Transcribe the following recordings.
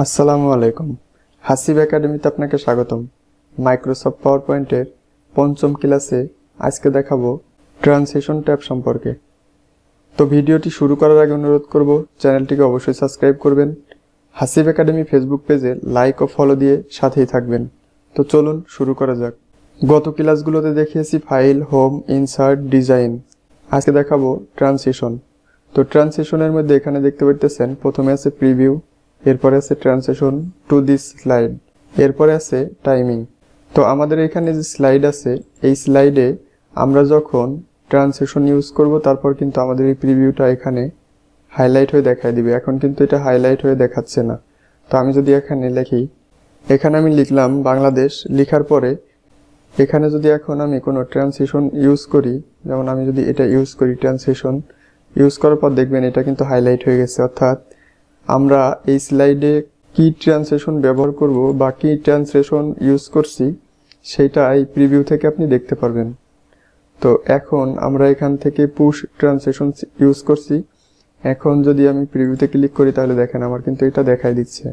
আসসালামু আলাইকুম। হাসিব একাডেমিতে আপনাকে স্বাগতম। মাইক্রোসফট পাওয়ার পয়েন্টের পঞ্চম ক্লাসে আজকে দেখাবো ট্রান্সলেশন ট্যাব সম্পর্কে। তো ভিডিওটি শুরু করার আগে অনুরোধ করব, চ্যানেলটিকে অবশ্যই সাবস্ক্রাইব করবেন। হাসিব একাডেমি ফেসবুক পেজে লাইক ও ফলো দিয়ে সাথেই থাকবেন। তো চলুন শুরু করা যাক। গত ক্লাসগুলোতে দেখিয়েছি ফাইল হোম ইনসার্ট ডিজাইন আজকে দেখাবো ট্রান্সলেশন তো ট্রান্সলেশনের মধ্যে এখানে দেখতে পারতেছেন, প্রথমে আছে প্রিভিউ এরপরে আছে ট্রান্সলেশন টু দিস স্লাইড এরপরে আছে টাইমিং তো আমাদের এখানে যে স্লাইড আছে, এই স্লাইডে আমরা যখন ট্রান্সলেশন ইউজ করব, তারপর কিন্তু আমাদের এই প্রিভিউটা এখানে হাইলাইট হয়ে দেখায় দিবে। এখন কিন্তু এটা হাইলাইট হয়ে দেখাচ্ছে না। তো আমি যদি এখানে লিখি, এখানে আমি লিখলাম বাংলাদেশ লিখার পরে, এখানে যদি এখন আমি কোনো ট্রান্সলেশন ইউজ করি, যেমন আমি যদি এটা ইউজ করি ট্রান্সলেশন ইউজ করার পর দেখবেন এটা কিন্তু হাইলাইট হয়ে গেছে। অর্থাৎ আমরা এই স্লাইডে কি ট্রান্সলেশন ব্যবহার করব বা কি ট্রান্সলেশন ইউজ করছি, সেটা এই প্রিভিউ থেকে আপনি দেখতে পারবেন। তো এখন আমরা এখান থেকে পুশ ট্রান্সলেশন ইউজ করছি। এখন যদি আমি প্রিভিউতে ক্লিক করি, তাহলে দেখেন আমার কিন্তু এটা দেখাই দিচ্ছে।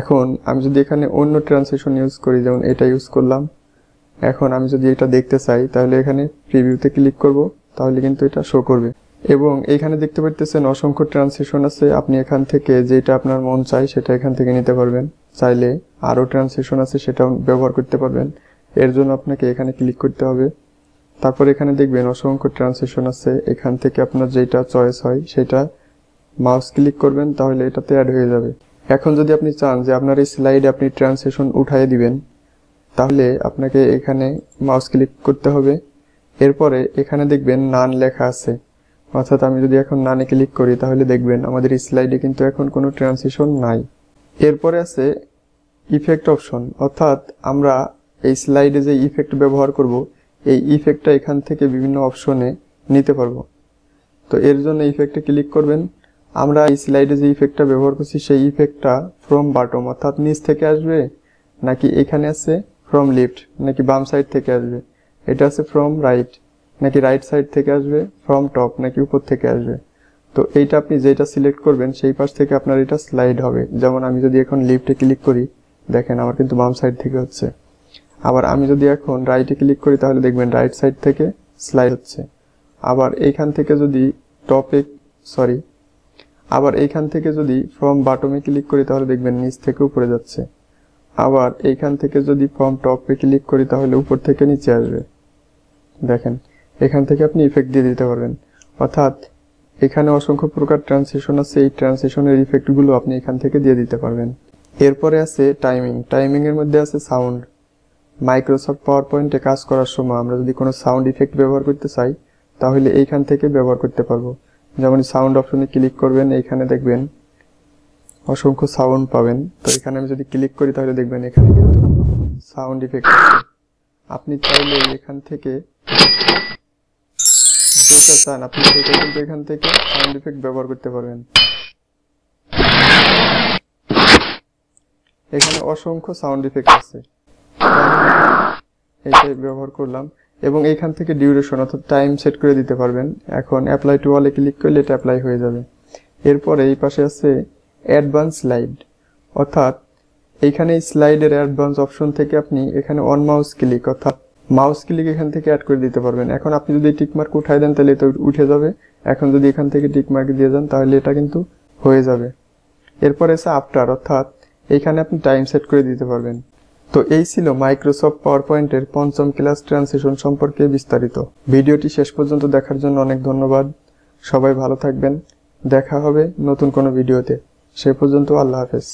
এখন আমি যদি এখানে অন্য ট্রান্সলেশন ইউজ করি, যেমন এটা ইউজ করলাম, এখন আমি যদি এটা দেখতে চাই, তাহলে এখানে প্রিভিউতে ক্লিক করব, তাহলে কিন্তু এটা শো করবে। এবং এখানে দেখতে পারতেছেন অসংখ্য ট্রান্সলেশন আছে। আপনি এখান থেকে যেটা আপনার মন চাই সেটা এখান থেকে নিতে পারবেন। চাইলে আরও ট্রান্সলেশন আছে সেটাও ব্যবহার করতে পারবেন। এর জন্য আপনাকে এখানে ক্লিক করতে হবে। তারপর এখানে দেখবেন অসংখ্য ট্রান্সলেশন আছে। এখান থেকে আপনার যেটা চয়েস হয় সেটা মাউস ক্লিক করবেন, তাহলে এটাতে অ্যাড হয়ে যাবে। এখন যদি আপনি চান যে আপনার এই স্লাইডে আপনি ট্রান্সলেশন উঠাই দিবেন, তাহলে আপনাকে এখানে মাউস ক্লিক করতে হবে। এরপরে এখানে দেখবেন নান লেখা আছে। অর্থাৎ আমি যদি এখন নানে ক্লিক করি, তাহলে দেখবেন আমাদের স্লাইডে কিন্তু এখন কোনো ট্রান্সলেশন নাই। এরপরে আছে ইফেক্ট অপশন অর্থাৎ আমরা এই স্লাইডে যে ইফেক্ট ব্যবহার করব, এই ইফেক্টটা এখান থেকে বিভিন্ন অপশনে নিতে পারব। তো এর জন্য ইফেক্টে ক্লিক করবেন। আমরা এই স্লাইডে যে ইফেক্টটা ব্যবহার করছি, সেই ইফেক্টটা ফ্রম বাটম অর্থাৎ নিচ থেকে আসবে, নাকি এখানে আছে ফ্রম লিফট নাকি বাম সাইড থেকে আসবে। এটা আছে ফ্রম রাইট নাকি রাইট সাইড থেকে আসবে ফ্রম টপ নাকি উপর থেকে আসবে। তো এইটা আপনি যেটা সিলেক্ট করবেন, সেই পাশ থেকে আপনার এটা স্লাইড হবে। যেমন আমি যদি এখন লিফটে ক্লিক করি, দেখেন আমার কিন্তু বাম সাইড থেকে হচ্ছে। আবার আমি যদি এখন রাইটে ক্লিক করি, তাহলে দেখবেন রাইট সাইড থেকে স্লাইড হচ্ছে। আবার এইখান থেকে যদি টপে সরি আবার এইখান থেকে যদি ফ্রম বাটমে ক্লিক করি, তাহলে দেখবেন নিচ থেকে উপরে যাচ্ছে। আবার এইখান থেকে যদি ফ্রম টপে ক্লিক করি, তাহলে উপর থেকে নিচে আসবে। দেখেন এখান থেকে আপনি ইফেক্ট দিয়ে দিতে পারবেন। অর্থাৎ, এখানে অসংখ্য প্রকার ট্রান্সলেশন আছে, এই ট্রান্সলেশনের ইফেক্টগুলো আপনি এখান থেকে দিয়ে দিতে পারবেন। এরপরে আছে টাইমিং টাইমিংয়ের মধ্যে আছে সাউন্ড মাইক্রোসফট পাওয়ার পয়েন্টে কাজ করার সময় আমরা যদি কোনো সাউন্ড ইফেক্ট ব্যবহার করতে চাই, তাহলে এইখান থেকে ব্যবহার করতে পারব। যেমন সাউন্ড অপশনে ক্লিক করবেন, এইখানে দেখবেন অসংখ্য সাউন্ড পাবেন। তো এখানে আমি যদি ক্লিক করি, তাহলে দেখবেন এখানে কিন্তু সাউন্ড ইফেক্ট আপনি চাইলে এখান থেকে যেটা চান আপনি সেটা কিন্তু এখান থেকে সাউন্ড ইফেক্ট ব্যবহার করতে পারবেন। এখানে অসংখ্য সাউন্ড ইফেক্ট আছে। এটাই ব্যবহার করলাম। এবং এখান থেকে ডিউরেশন অর্থাৎ টাইম সেট করে দিতে পারবেন। এখন অ্যাপ্লাই টু ওয়ালে ক্লিক করলে এটা অ্যাপ্লাই হয়ে যাবে। এরপরে এই পাশে আছে অ্যাডভান্স স্লাইড অর্থাৎ এইখানে স্লাইডের অ্যাডভান্স অপশন থেকে আপনি এখানে অন মাউস ক্লিক অর্থাৎ মাউস ক্লিক এখান থেকে অ্যাড করে দিতে পারবেন। এখন আপনি যদি টিকমার্ক উঠাই দেন, তাহলে এটা উঠে যাবে। এখন যদি এখান থেকে টিকমার্ক দিয়ে যান, তাহলে এটা কিন্তু হয়ে যাবে। এরপর এসে আফটার অর্থাৎ এইখানে আপনি টাইম সেট করে দিতে পারবেন। তো এই ছিল মাইক্রোসফট পাওয়ার পয়েন্টের পঞ্চম ক্লাস ট্রান্সলেশন সম্পর্কে বিস্তারিত। ভিডিওটি শেষ পর্যন্ত দেখার জন্য অনেক ধন্যবাদ। সবাই ভালো থাকবেন। দেখা হবে নতুন কোনো ভিডিওতে। সে পর্যন্ত আল্লাহ হাফেজ।